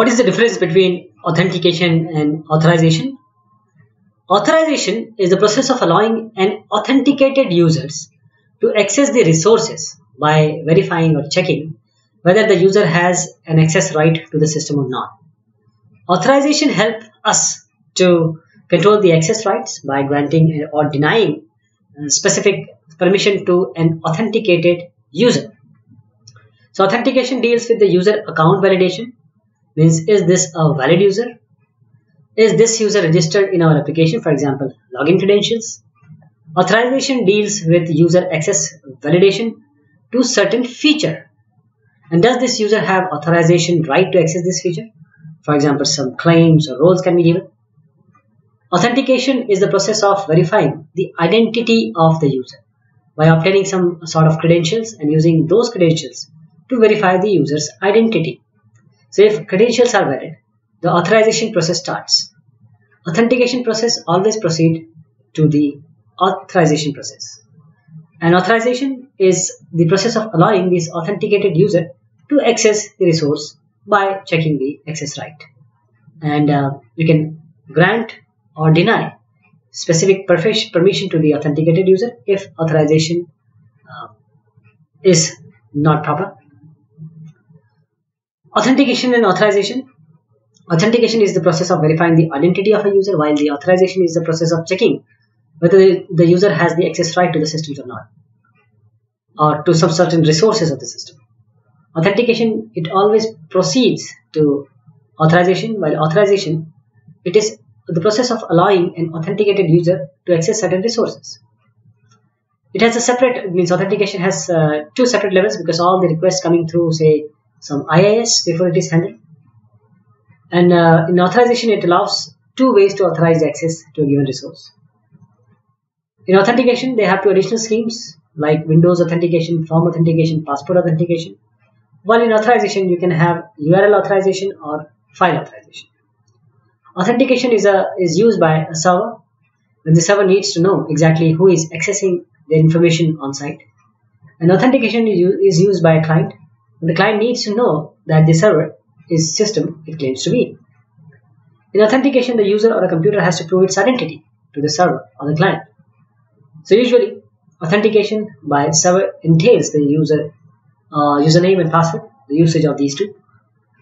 What is the difference between authentication and authorization? Authorization is the process of allowing an authenticated users to access the resources by verifying or checking whether the user has an access right to the system or not. Authorization helps us to control the access rights by granting or denying uh, specific permission to an authenticated user. So authentication deals with the user account validation. Means is this a valid user? Is this user registered in our application? For example, login credentials. Authorization deals with user access validation to certain feature. And does this user have authorization right to access this feature? For example, some claims or roles can be given. Authentication is the process of verifying the identity of the user by obtaining some sort of credentials and using those credentials to verify the user's identity. So if credentials are valid, the authorization process starts. Authentication process always proceed to the authorization process. And authorization is the process of allowing this authenticated user to access the resource by checking the access right. And uh, you can grant or deny specific permission to the authenticated user if authorization uh, is not proper. Authentication and authorization. Authentication is the process of verifying the identity of a user while the authorization is the process of checking whether the user has the access right to the systems or not or to some certain resources of the system. Authentication, it always proceeds to authorization while authorization, it is the process of allowing an authenticated user to access certain resources. It has a separate, means authentication has uh, two separate levels because all the requests coming through, say, some IIS before it is handled. And uh, in authorization, it allows two ways to authorize access to a given resource. In authentication, they have two additional schemes like Windows authentication, form authentication, passport authentication. While in authorization, you can have URL authorization or file authorization. Authentication is, a, is used by a server when the server needs to know exactly who is accessing the information on site. And authentication is used by a client the client needs to know that the server is system it claims to be. In authentication, the user or a computer has to prove its identity to the server or the client. So usually, authentication by server entails the user uh, username and password, the usage of these two.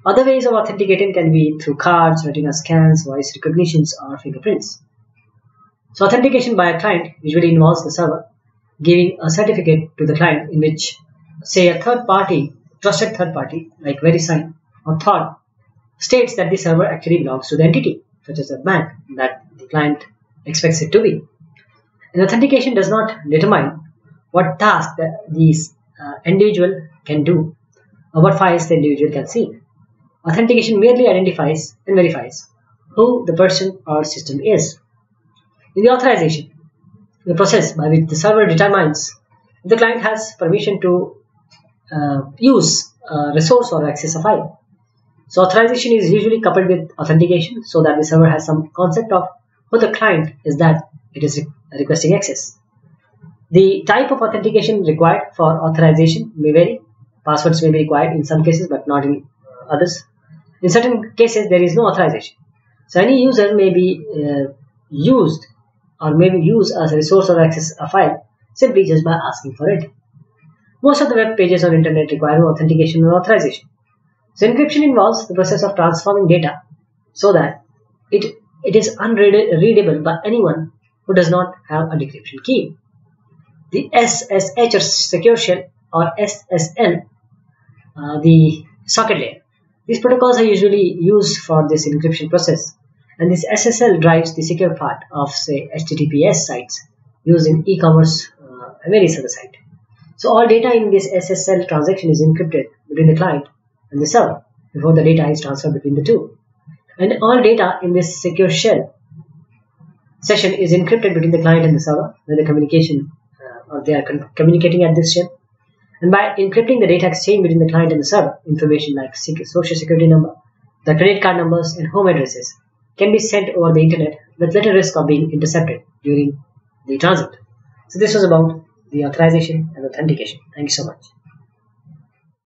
Other ways of authenticating can be through cards, retina scans, voice recognitions, or fingerprints. So authentication by a client usually involves the server giving a certificate to the client in which, say, a third party, trusted third party, like VeriSign or Thawte, states that the server actually belongs to the entity, such as a bank that the client expects it to be. And authentication does not determine what task the, these uh, individual can do or what files the individual can see. Authentication merely identifies and verifies who the person or system is. In the authorization, the process by which the server determines if the client has permission to use a resource or access a file. So authorization is usually coupled with authentication so that the server has some concept of who the client is that it is requesting access. The type of authentication required for authorization may vary. Passwords may be required in some cases but not in others. In certain cases, there is no authorization. So any user may be uh, used or may be used as a resource or access a file simply just by asking for it. Most of the web pages on internet require authentication or authorization. So encryption involves the process of transforming data so that it, it is unreadable by anyone who does not have a decryption key. The SSH or secure shell or SSL, uh, the socket layer. These protocols are usually used for this encryption process and this SSL drives the secure part of say HTTPS sites used in e-commerce uh, and various other sites. So all data in this SSL transaction is encrypted between the client and the server before the data is transferred between the two. And all data in this secure shell session is encrypted between the client and the server when the communication uh, or they are communicating at this shell. And by encrypting the data exchange between the client and the server, information like social security number, the credit card numbers, and home addresses can be sent over the internet with little risk of being intercepted during the transit. So this was about the authorization and authentication. Thank you so much.